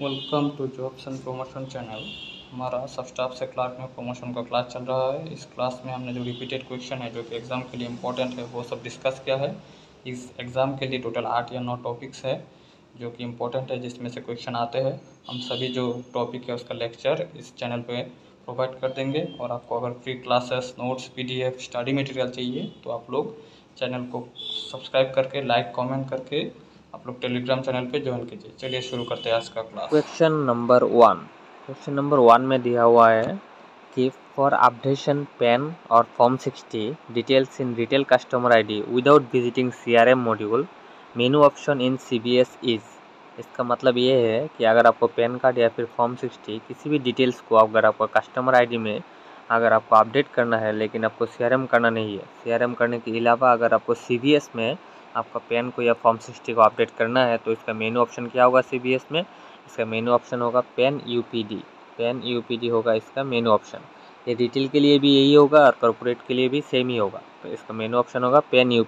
Welcome to jobs and promotion channel हमारा सब staff से क्लास में प्रमोशन का क्लास चल रहा है। इस क्लास में हमने जो रिपीटेड क्वेश्चन है, जो कि एग्ज़ाम के लिए इम्पोर्टेंट है, वो सब डिस्कस किया है। इस एग्ज़ाम के लिए टोटल आठ या नौ टॉपिक्स है, जो कि इम्पोर्टेंट है, जिसमें से क्वेश्चन आते हैं। हम सभी जो टॉपिक है, उसका लेक्चर इस चैनल पर प्रोवाइड कर देंगे। और आपको अगर free classes notes PDF study material चाहिए तो आप लोग चैनल को सब्सक्राइब करके लाइक कमेंट करके आप लोग टेलीग्राम चैनल पे ज्वाइन कीजिए। चलिए शुरू करते हैं आज का class question number one question number one में दिया हुआ है कि फॉर अपडेशन पेन और form 60 details in retail customer ID without visiting CRM module menu option in CBS is इसका मतलब ये है कि अगर आपको पैन कार्ड या फिर फॉर्म 60 किसी भी डिटेल्स को अगर आपको कस्टमर आईडी में अगर आपको अपडेट करना है, लेकिन आपको सीआरएम करना नहीं है। सीआरएम करने के अलावा अगर आपको सीबीएस में आपका पेन को या फॉर्म सिक्सटी को अपडेट करना है तो इसका मेनू ऑप्शन क्या होगा सीबीएस में? इसका मेनू ऑप्शन होगा पेन यू पेन यू होगा इसका मेनू ऑप्शन। ये रिटेल के लिए भी यही होगा और कॉरपोरेट के लिए भी सेम ही होगा। तो इसका मेनू ऑप्शन होगा पेन यू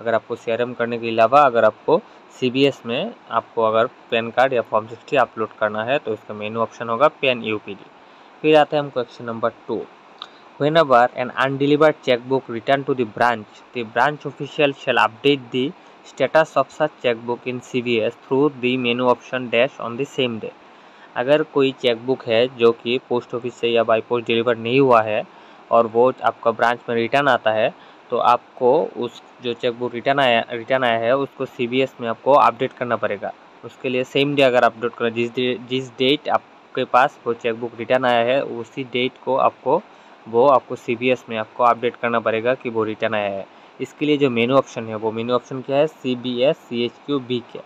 अगर आपको सी करने के अलावा अगर आपको सीबीएस में आपको अगर पैन कार्ड या फॉर्म सिक्सटी अपलोड करना है तो इसका मेनू ऑप्शन होगा पेन यू फिर आते हैं हम question number two. whenever an undelivered checkbook return to the branch the branch official shall update the status of such checkbook in CVS through the menu option dash on the same day. अगर कोई chequebook है जो कि post office से या by post deliver नहीं हुआ है और वो आपका ब्रांच में रिटर्न आता है तो आपको उस जो चेकबुक रिटर्न आया रिटर्न आया है, उसको सीबीएस में आपको अपडेट करना पड़ेगा। उसके लिए सेम डे अगर अपडेट करना जिस डे जिस डेट आपके पास वो चेकबुक रिटर्न आया है, उसी डेट को आपको वो आपको CBS में आपको अपडेट करना पड़ेगा कि वो रिटर्न आया है। इसके लिए जो मेनू ऑप्शन है, वो मेनू ऑप्शन क्या है? C B S C H Q B के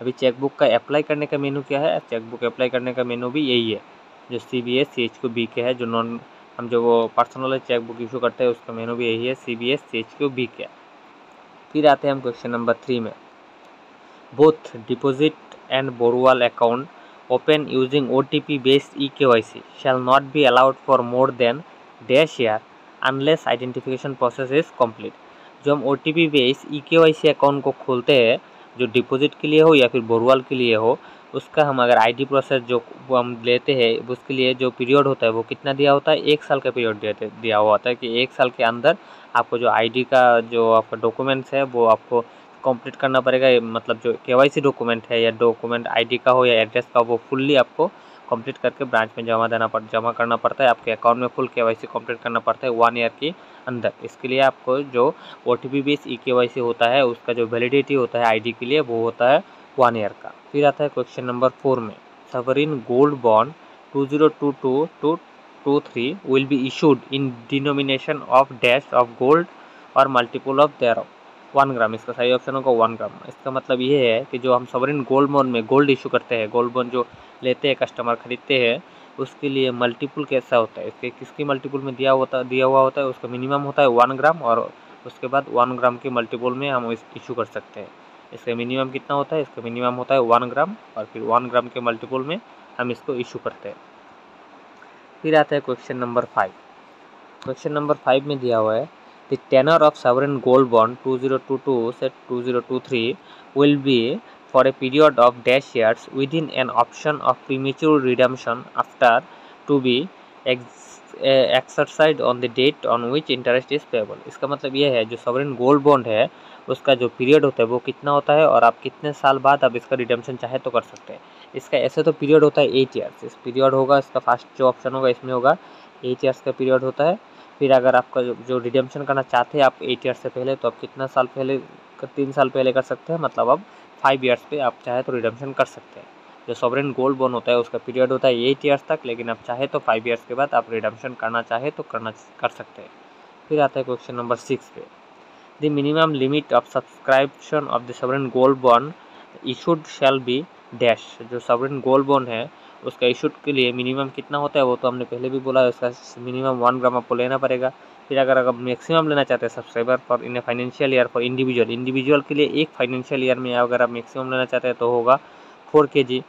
अभी चेकबुक का अप्लाई करने का मेनू क्या है? चेकबुक अप्लाई करने का मेनू भी यही है। जो C B S C H Q B के है, जो नॉन हम जो वो पर्सनल चेकबुक इशू करते हैं, उसका मेनू भी यही है C B S C H Q B के फिर आते हैं हम क्वेश्चन नंबर थ्री में। Both deposit and borrowal account open using O T P based E K Y C shall not be allowed for more than dash year unless identification process is complete जो हम O T P base E K Y C account को खोलते हैं, जो deposit के लिए हो या फिर बोरवाल के लिए हो, उसका हम अगर आईडी प्रोसेस जो हम लेते हैं, उसके लिए जो पीरियड होता है, वो कितना दिया होता है? एक साल का पीरियड दिया दिया हुआ होता है कि एक साल के अंदर आपको जो आईडी का जो आपका डॉक्यूमेंट्स है, वो आपको कंप्लीट करना पड़ेगा। मतलब जो के डॉक्यूमेंट है या डॉक्यूमेंट आईडी का हो या एड्रेस का वो फुल्ली आपको कंप्लीट करके ब्रांच में जमा देना पड़, जमा करना पड़ता है। आपके अकाउंट में फुल के वाई कंप्लीट करना पड़ता है वन ईयर के अंदर। इसके लिए आपको जो O T P base E K होता है, उसका जो वैलिडिटी होता है आईडी के लिए, वो होता है वन ईयर का। फिर आता है क्वेश्चन नंबर फोर में। Sovereign gold bond two zero two two two two three will be issued in denomination of dash of gold और multiple of their one gram इसका सही ऑप्शन होगा वन ग्राम इसका मतलब ये है कि जो हम सवरिन गोल्ड बॉन्ड में गोल्ड इशू करते हैं गोल्ड बॉन्ड जो लेते हैं कस्टमर खरीदते हैं, उसके लिए मल्टीपुल कैसा होता है? इसके किसकी मल्टीपुल में दिया होता, दिया हुआ होता है? उसका मिनिमम होता है वन ग्राम और उसके बाद वन ग्राम के मल्टीपुल में हम इशू कर सकते हैं। इसका मिनिमम कितना होता है? इसका मिनिमम होता है वन ग्राम और फिर वन ग्राम के मल्टीपुल में हम इसको इशू करते हैं। फिर आता है question number five question number five में दिया हुआ है The tenor of sovereign gold bond 2022 set 2023 will be for a period of dash years within an option of premature redemption after to be ex exercise on the date on which interest is payable इसका मतलब ये है, जो सवरिन gold bond है, उसका जो period होता है वो कितना होता है और आप कितने साल बाद आप इसका रिडम्शन चाहे तो कर सकते हैं। इसका ऐसे तो पीरियड होता है एट ईयर्स इस पीरियड होगा, इसका फ़र्स्ट जो ऑप्शन होगा, इसमें होगा एट ईयर्स का पीरियड होता है। फिर अगर आपका जो रिडेम्पशन करना चाहते हैं आप एट ईयर से पहले तो आप कितना साल पहले, तीन साल पहले कर सकते हैं? मतलब अब फाइव ईयर्स पे आप चाहे तो रिडेम्पशन कर सकते हैं। जो सॉवरेन गोल्ड बोन होता है, उसका पीरियड होता है एट ईयर्स तक, लेकिन आप चाहे तो फाइव ईयर्स के बाद आप रिडेम्पशन करना चाहे तो करना, कर सकते हैं। फिर आता है क्वेश्चन नंबर सिक्स पे। The minimum limit of subscription of the sovereign gold bond issued shall be dash जो सॉवरेन गोल्ड बॉन्ड है उसका इशूट के लिए मिनिमम कितना होता है वो तो हमने पहले भी बोला है, उसका मिनिमम वन ग्राम आपको लेना पड़ेगा। फिर अगर आप मैक्सिमम लेना चाहते हैं subscriber for in financial year for individual individual के लिए एक फाइनेंशियल ईयर में अगर आप मैक्सिमम लेना चाहते हैं तो होगा फोर के जी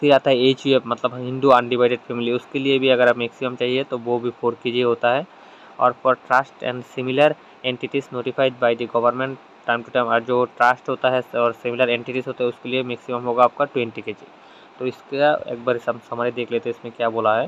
फिर आता है एच यू एफ़ मतलब हिंदू अनडिवाइडेड फैमिली उसके लिए भी अगर आप मैक्सिमम चाहिए तो वो भी फोर के जी होता है। और for trust and similar entities notified by the government time to time और जो ट्रस्ट होता है और सिमिलर एंटिटीज़ होते हैं, उसके लिए मैक्सिमम होगा आपका ट्वेंटी के जी तो इसका एक बार हम समरी देख लेते हैं इसमें क्या बोला है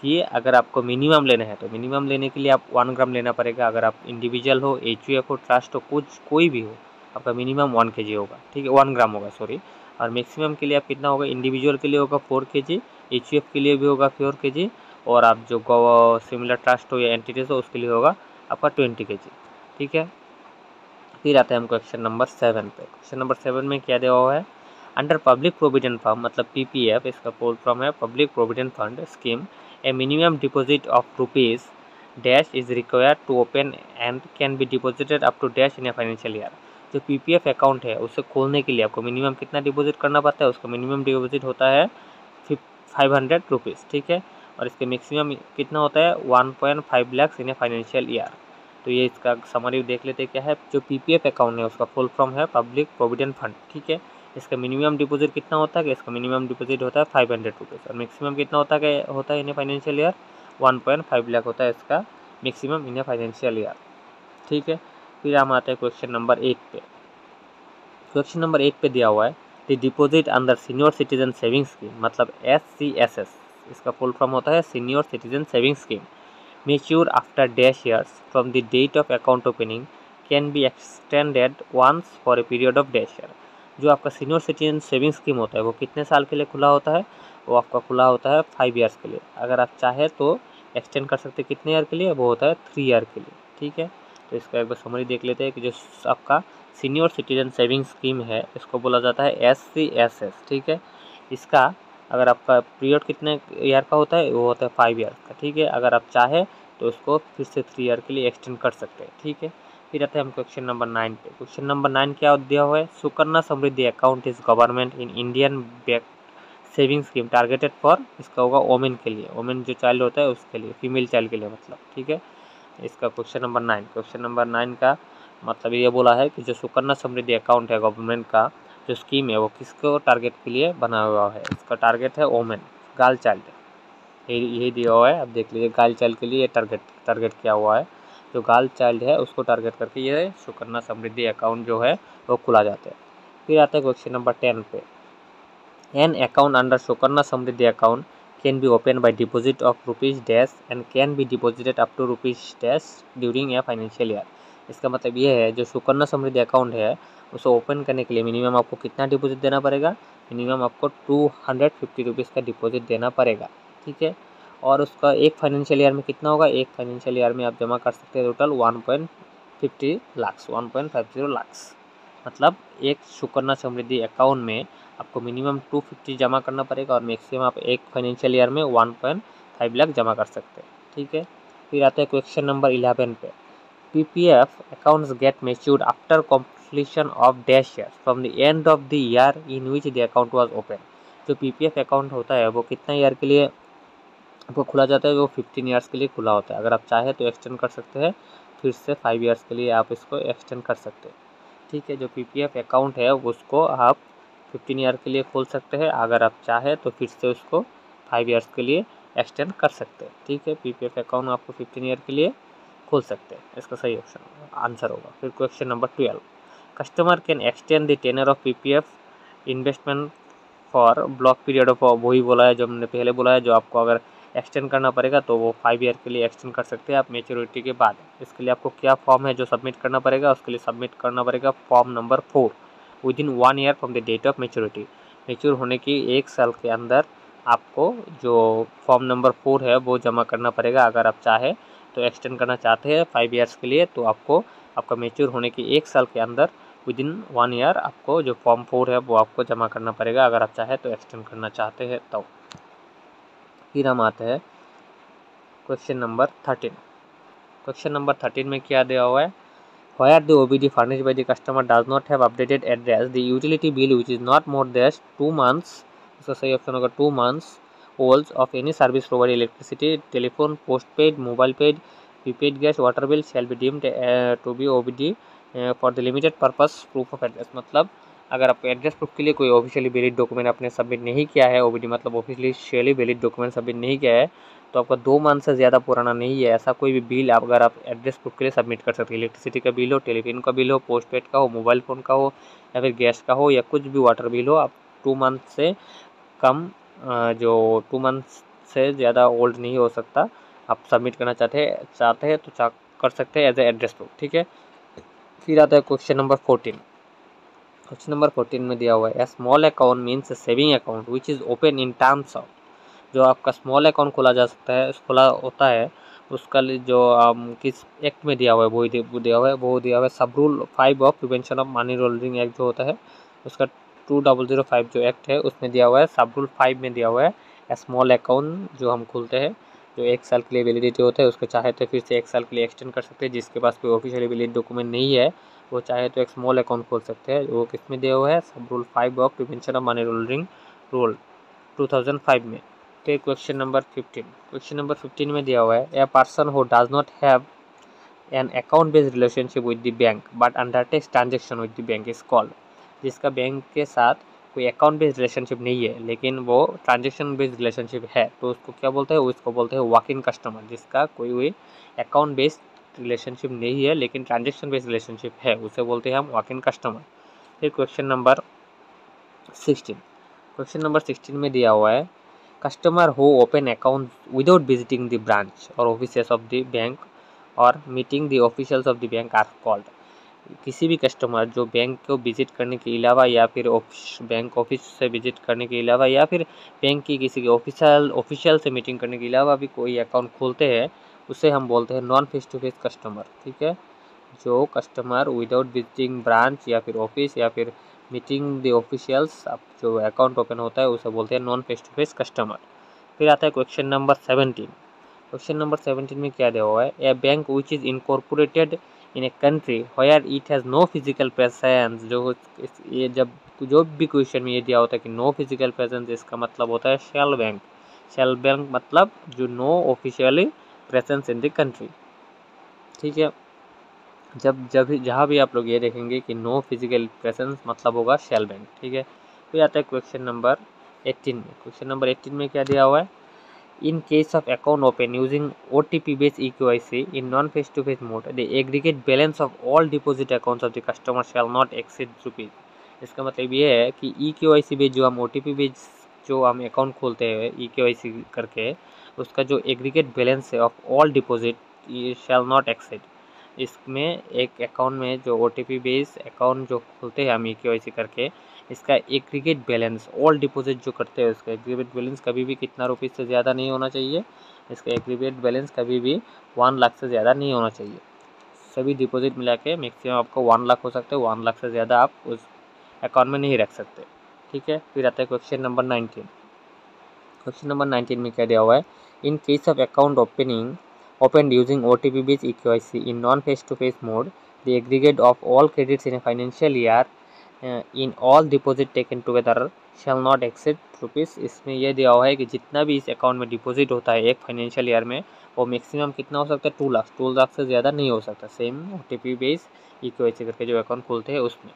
कि अगर आपको मिनिमम लेना है तो मिनिमम लेने के लिए आप वन ग्राम लेना पड़ेगा। अगर आप इंडिविजुअल हो एचयूएफ हो ट्रस्ट हो, कुछ, कोई भी हो, आपका मिनिमम वन के होगा। ठीक है वन ग्राम होगा सॉरी और मैक्सिमम के लिए आप कितना होगा? इंडिविजुअल के लिए होगा फोर के जी एच के लिए भी होगा फोर के जी और आप जो सिमिलर ट्रस्ट हो या एंटिटीज हो, उसके लिए होगा आपका ट्वेंटी के जी ठीक है? फिर आते हैं हमको क्वेश्चन नंबर सेवन पे। क्वेश्चन नंबर सेवन में क्या दिया हुआ है? अंडर पब्लिक प्रोविडेंट फंड मतलब पीपीएफ इसका फुल फॉर्म है public provident fund scheme a minimum deposit of rupees dash is required to open and can be deposited up to dash in a financial year जो PPF account है, उसे खोलने के लिए आपको मिनिमम कितना डिपॉजिट करना पड़ता है, उसका मिनिमम डिपॉजिट होता है फाइव हंड्रेड रुपीज़ ठीक है? और इसके मैक्सिमम कितना होता है? One point five lakhs in a financial year तो ये इसका समरी देख लेते क्या है। जो पीपीएफ अकाउंट है, उसका फुल फॉर्म है पब्लिक प्रोविडेंट फंड ठीक है? इसका मिनिमम डिपॉजिट कितना होता है इसका मिनिमम डिपॉजिट होता है फाइव हंड्रेड रुपीज़ और मैक्सिमम कितना होता है होता है in a financial year one point five lakh होता है इसका maximum in a financial year ठीक है, फिर हम आते हैं क्वेश्चन नंबर एट पे। क्वेश्चन नंबर एट पे दिया हुआ है the deposit under senior citizen saving scheme मतलब एस सी एस एस इसका फुल फॉर्म होता है senior citizen saving scheme mature after dash years from the date of account opening can be extended once for a period of dash year जो आपका senior citizen saving scheme होता है, वो कितने साल के लिए खुला होता है? वो आपका खुला होता है फाइव ईयर्स के लिए। अगर आप चाहे तो एक्सटेंड कर सकते कितने ईयर के लिए? वो होता है थ्री ईयर के लिए, ठीक है? तो इसका एक बार समरी देख लेते हैं कि जो आपका सीनियर सिटीजन सेविंग स्कीम है, इसको बोला जाता है एस सी एस एस ठीक है? इसका अगर आपका पीरियड कितने ईयर का होता है? वो होता है फाइव ईयर का, ठीक है? अगर आप चाहे तो उसको फिर से थ्री ईयर के लिए एक्सटेंड कर सकते हैं, ठीक है? फिर आते हैं हम क्वेश्चन नंबर नाइन पे। क्वेश्चन नंबर नाइन क्या दिया हुआ है? Sukanya Samriddhi account is government in Indian back saving scheme targeted for इसका होगा वोमेन के लिए। वोमेन जो चाइल्ड होता है उसके लिए फीमेल चाइल्ड के लिए मतलब ठीक है? इसका question number nine question number nine का मतलब ये बोला है कि जो सुकन्या समृद्धि अकाउंट है गवर्नमेंट का, जो स्कीम है वो किसको टारगेट के लिए बना हुआ है? इसका टारगेट है वोमेन गर्ल चाइल्ड यही दिया हुआ है। अब देख लीजिए गर्ल चाइल्ड के लिए टारगेट टारगेट किया हुआ है? जो गर्ल चाइल्ड है, उसको टारगेट करके ये सुकन्या समृद्धि अकाउंट जो है, वो खुला जाता है। फिर आता है क्वेश्चन नंबर टेन पे। An account under Sukanya Samriddhi account can be open by deposit of rupees dash and can be deposited up to rupees dash during a financial year इसका मतलब ये है, जो सुकन्या समृद्धि अकाउंट है, उसे ओपन करने के लिए मिनिमम आपको कितना डिपॉजिट देना पड़ेगा? मिनिमम आपको टू हंड्रेड फिफ्टी रुपीज़ का डिपॉजिट देना पड़ेगा। ठीक है? और उसका एक फाइनेंशियल ईयर में कितना होगा? एक फाइनेंशियल ईयर में आप जमा कर सकते हैं total one point fifty lakhs one point five zero lakhs मतलब एक सुकन्या समृद्धि अकाउंट में आपको मिनिमम टू फिफ्टी जमा करना पड़ेगा और मैक्सिमम आप एक फाइनेंशियल ईयर में वन पॉइंट फाइव लाख जमा कर सकते हैं। ठीक है? फिर आता है क्वेश्चन नंबर इलेवन पे। P P F accounts get matured after completion of dash years from the end of the year in which the account was open जो पी पी एफ़ अकाउंट होता है वो कितना ईयर के लिए आपको खुला जाता है, वो फिफ्टीन ईयर्स के लिए खुला होता है। अगर आप चाहें तो एक्सटेंड कर सकते हैं, फिर से फाइव ईयर्स के लिए आप इसको एक्सटेंड कर सकते हैं। ठीक है, जो पी पी एफ़ अकाउंट है, उसको आप फिफ्टीन ईयर के लिए खोल सकते हैं। अगर आप चाहें तो फिर से उसको फाइव ईयर्स के लिए एक्सटेंड कर सकते हैं। ठीक है पी पी एफ़ अकाउंट आपको फिफ्टीन ईयर के लिए खोल सकते हैं। इसका सही ऑप्शन आंसर होगा। फिर question number twelve customer can extend the tenure of P P F investment for block period of वही बोला है जो हमने पहले बोला है, जो आपको अगर एक्सटेंड करना पड़ेगा तो वो फाइव ईयर के लिए एक्सटेंड कर सकते हैं आप मेच्योरिटी के बाद। इसके लिए आपको क्या फॉर्म है जो सबमिट करना पड़ेगा, उसके लिए सबमिट करना पड़ेगा form number four within one year from the date of maturity mature होने की एक साल के अंदर आपको जो फॉर्म नंबर फोर है, वो जमा करना पड़ेगा अगर आप चाहे तो एक्सटेंड करना चाहते हैं फाइव ईयर्स के लिए तो आपको, आपका मेच्योर होने की एक साल के अंदर विद इन वन ईयर आपको जो फॉर्म फोर है, वो आपको जमा करना पड़ेगा अगर आप चाहे तो एक्सटेंड करना चाहते हैं तो। फिर हम आते हैं question number thirteen question number thirteen में क्या दिया हुआ है where the OBD furnished by the customer does not have updated address, the utility bill which is not more than two months, इसका सही ऑप्शन होगा two months old of any service provided electricity, telephone, postpaid, mobile paid, prepaid gas, water bill shall be deemed uh, to be OBD uh, for the limited purpose proof of address मतलब अगर आप address proof के लिए कोई officially valid document आपने submit नहीं किया है ओबीडी मतलब ऑफिशियली वैलिड डॉक्यूमेंट सबमिट नहीं किया है तो आपका दो मंथ से ज़्यादा पुराना नहीं है। ऐसा कोई भी बिल आप, अगर आप एड्रेस प्रूफ के लिए सबमिट कर सकते हैं। इलेक्ट्रिसिटी का बिल हो टेलीफोन का बिल हो पोस्टपेड का हो मोबाइल फ़ोन का हो, या फिर गैस का हो, या कुछ भी वाटर बिल हो, आप टू मंथ से कम जो टू मंथ से ज़्यादा ओल्ड नहीं हो सकता। आप सबमिट करना चाहते चाहते हैं तो कर सकते हैं एज ए एड्रेस प्रूफ ठीक है? फिर आता है question number fourteen question number fourteen में दिया हुआ है। Small account means saving account which is open in terms of जो आपका स्मॉल अकाउंट खोला जा सकता है खोला होता है उसका जो um, किस एक्ट में दिया हुआ है वो दिया हुआ है वो दिया हुआ है। Sub rule five of prevention of money laundering act जो होता है उसका टू डबल ज़ीरो फाइव जो एक्ट है उसमें दिया हुआ है। सब रूल फाइव में दिया हुआ है स्मॉल अकाउंट जो हम खोलते हैं जो एक साल के लिए वैलिडिटी होता है उसको चाहे तो फिर से एक साल के लिए एक्सटेंड कर सकते हैं जिसके पास कोई ऑफिशियली वैलिड डॉक्यूमेंट नहीं है वो चाहे तो एक स्मॉल अकाउंट खोल सकते हैं वो किसमें दिया हुआ है? Sub rule five of prevention of money laundering rule two में। Okay, question number 15. Question number 15 में दिया हुआ है a person who does not have an account based relationship with the bank but undertakes transaction with the bank is called जिसका bank के साथ कोई account based relationship नहीं है लेकिन वो ट्रांजेक्शन बेस्ड रिलेशनशिप है तो उसको क्या बोलते हैं? उसको बोलते हैं वॉक इन कस्टमर जिसका कोई हुई अकाउंट बेस्ड रिलेशनशिप नहीं है, लेकिन ट्रांजेक्शन बेस्ड रिलेशनशिप है, उसे बोलते हैं हम वॉक इन कस्टमर फिर question number sixteen question number sixteen में दिया हुआ है, customer who open account without visiting the branch or offices of the bank और meeting the officials of the bank are called किसी भी कस्टमर जो bank को विज़िट करने के अलावा या फिर बैंक ऑफ़िस से विज़िट करने के अलावा या फिर बैंक की किसी के ऑफिशियल ऑफिशियल से मीटिंग करने के अलावा भी कोई अकाउंट खोलते हैं उसे हम बोलते हैं non face to face customer ठीक है? जो कस्टमर विदाउट विजिटिंग ब्रांच या फिर ऑफ़िस या फिर मीटिंग द ऑफिशियल्स आप जो अकाउंट ओपन होता है, उसे बोलते हैं non face to face customer फिर आता है question number seventeen question number seventeen में क्या दिया हुआ है? A bank which is incorporated in a country where it has no physical presence जो ये जब जो भी क्वेश्चन में ये दिया होता है कि नो फ़िज़िकल प्रेजेंस इसका मतलब होता है शेल बैंक शेल बैंक मतलब जो no officially presence in the country ठीक है? जब जब जहाँ भी आप लोग ये देखेंगे कि नो फ़िज़िकल प्रेजेंस मतलब होगा शेल बैंक ठीक है? फिर आता है क्वेश्चन नंबर एट्टीन में। क्वेश्चन नंबर एट्टीन में क्या दिया हुआ है? In case of account open using O T P base E K Y C in non face to face mode the aggregate balance of all deposit accounts of the customer shall not exceed rupees इसका मतलब ये है कि ई K Y सी base जो हम O T P base जो हम account खोलते हैं ई क्यू आई सी करके उसका जो एग्रीगेट बैलेंस है of all deposit shall not exceed इसमें एक अकाउंट में जो O T P base account जो खोलते हैं हम ई आई सी करके, इसका एग्रीगेट बैलेंस ऑल डिपॉजिट जो करते हैं उसका एग्रीगेट बैलेंस कभी भी कितना रुपीज़ से ज़्यादा नहीं होना चाहिए। इसका एग्रीगेट बैलेंस कभी भी वन लाख से ज़्यादा नहीं होना चाहिए। सभी डिपॉजिट मिला के मैक्सिमम आपको वन लाख हो सकते हैं वन लाख से ज़्यादा आप उस अकाउंट में नहीं रख सकते। ठीक है? फिर आता है question number nineteen question number nineteen में क्या दिया हुआ है in case of account opening opened using OTP based EQIC in non face to face mode, the aggregate of all credits in a financial year in all deposit taken together shall not exceed rupees इसमें यह दिया हुआ है कि जितना भी इस account में डिपॉजिट होता है एक फाइनेंशियल ईयर में, वो मैक्सिमम कितना हो सकता है? टू लाख टू लाख से ज़्यादा नहीं हो सकता। Same O T P base E करके जो अकाउंट खोलते हैं उसमें।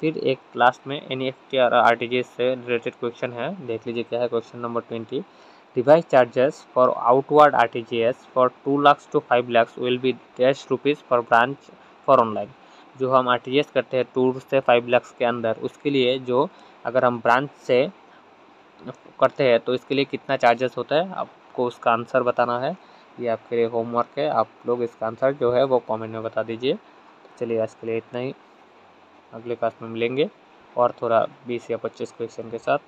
फिर एक लास्ट में N F T R T G S से रिलेटेड क्वेश्चन है। देख लीजिए क्या है question number twenty device charges for outward R T G S for two lakhs to five lakhs will be dash rupees for branch for online जो हम are T G S करते हैं to से फाइव लैक्स के अंदर, उसके लिए जो अगर हम ब्रांच से करते हैं तो इसके लिए कितना चार्जेस होता है? आपको उसका आंसर बताना है। ये आपके लिए होमवर्क है। आप लोग इसका आंसर जो है वो कमेंट में बता दीजिए। चलिए आज के लिए इतना ही। अगले क्लास में मिलेंगे और थोड़ा बीस या पच्चीस क्वेश्चन के साथ।